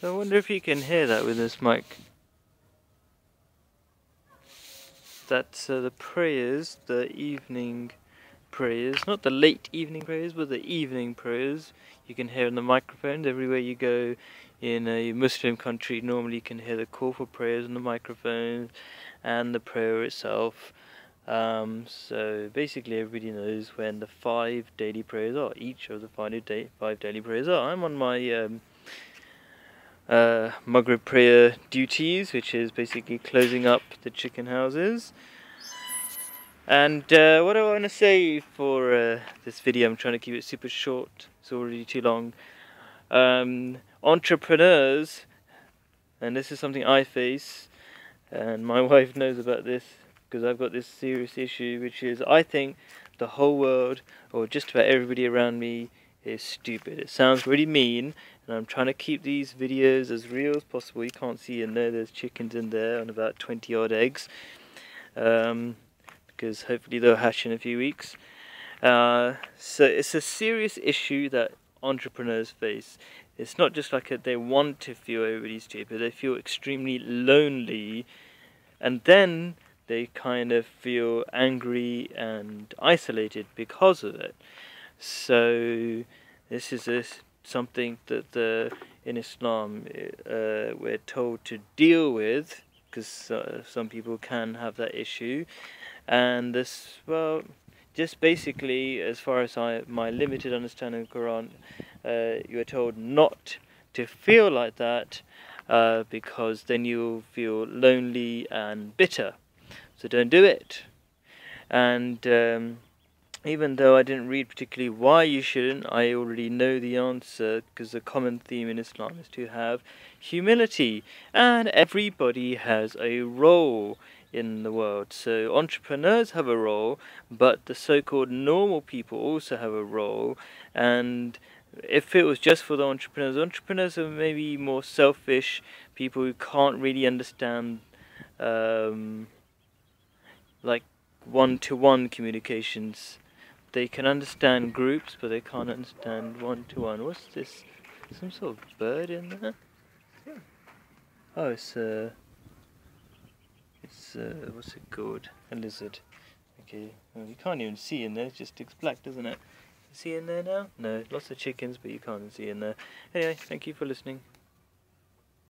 So I wonder if you can hear that with this mic. That's uh, the prayers, the evening prayers, not the late evening prayers, but the evening prayers. You can hear in the microphones everywhere you go in a Muslim country. Normally, you can hear the call for prayers on the microphones and the prayer itself. Um, so basically, everybody knows when the five daily prayers are. Each of the five, day, five daily prayers are. I'm on my um, uh, Maghrib prayer duties, which is basically closing up the chicken houses. And uh, what I want to say for uh, this video, I'm trying to keep it super short, it's already too long. Um, entrepreneurs, and this is something I face, and my wife knows about this because I've got this serious issue, which is I think the whole world, or just about everybody around me, is stupid. It sounds really mean, and I'm trying to keep these videos as real as possible. You can't see in there, there's chickens in there and about 20 odd eggs. Um, because hopefully they'll hatch in a few weeks. Uh, so it's a serious issue that entrepreneurs face. It's not just like a, they want to feel everybody stupid, they feel extremely lonely and then they kind of feel angry and isolated because of it. So this is a, something that the, in Islam uh, we're told to deal with because uh, some people can have that issue. And this well just basically as far as I my limited understanding of Quran uh, you are told not to feel like that uh, because then you'll feel lonely and bitter. So don't do it. And um, even though I didn't read particularly why you shouldn't, I already know the answer because the common theme in Islam is to have humility, and everybody has a role in the world. So entrepreneurs have a role, but the so-called normal people also have a role. And if it was just for the entrepreneurs, entrepreneurs are maybe more selfish people who can't really understand um, like one-to-one -one communications. They can understand groups, but they can't understand one-to-one. -one. What's this? Some sort of bird in there? Oh, it's a... Uh, it's a... what's it called? A lizard. Okay, well, you can't even see in there. It just looks black, doesn't it? see in there now? No, lots of chickens, but you can't see in there. Anyway, thank you for listening.